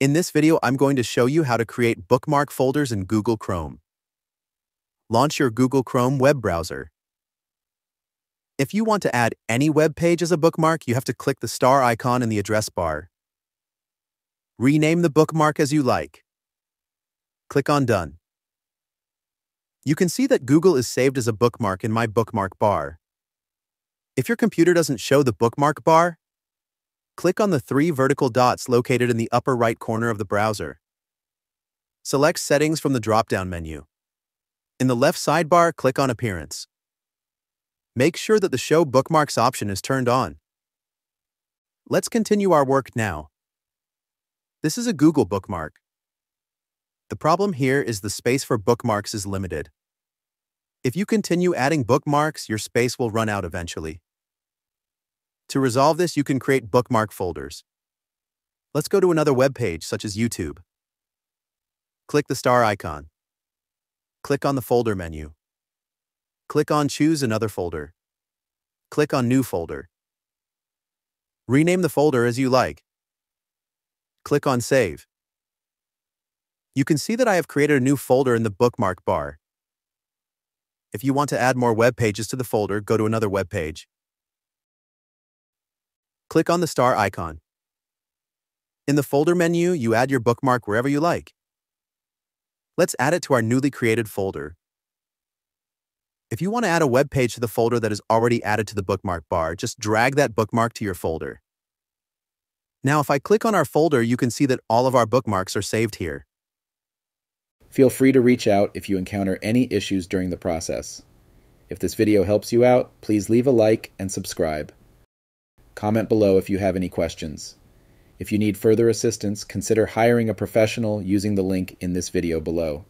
In this video, I'm going to show you how to create bookmark folders in Google Chrome. Launch your Google Chrome web browser. If you want to add any web page as a bookmark, you have to click the star icon in the address bar. Rename the bookmark as you like. Click on Done. You can see that Google is saved as a bookmark in my bookmark bar. If your computer doesn't show the bookmark bar, click on the three vertical dots located in the upper right corner of the browser. Select Settings from the drop-down menu. In the left sidebar, click on Appearance. Make sure that the Show Bookmarks option is turned on. Let's continue our work now. This is a Google bookmark. The problem here is the space for bookmarks is limited. If you continue adding bookmarks, your space will run out eventually. To resolve this, you can create bookmark folders. Let's go to another web page, such as YouTube. Click the star icon. Click on the folder menu. Click on Choose another folder. Click on New folder. Rename the folder as you like. Click on Save. You can see that I have created a new folder in the bookmark bar. If you want to add more web pages to the folder, go to another web page. Click on the star icon. In the folder menu, you add your bookmark wherever you like. Let's add it to our newly created folder. If you want to add a web page to the folder that is already added to the bookmark bar, just drag that bookmark to your folder. Now, if I click on our folder, you can see that all of our bookmarks are saved here. Feel free to reach out if you encounter any issues during the process. If this video helps you out, please leave a like and subscribe. Comment below if you have any questions. If you need further assistance, consider hiring a professional using the link in this video below.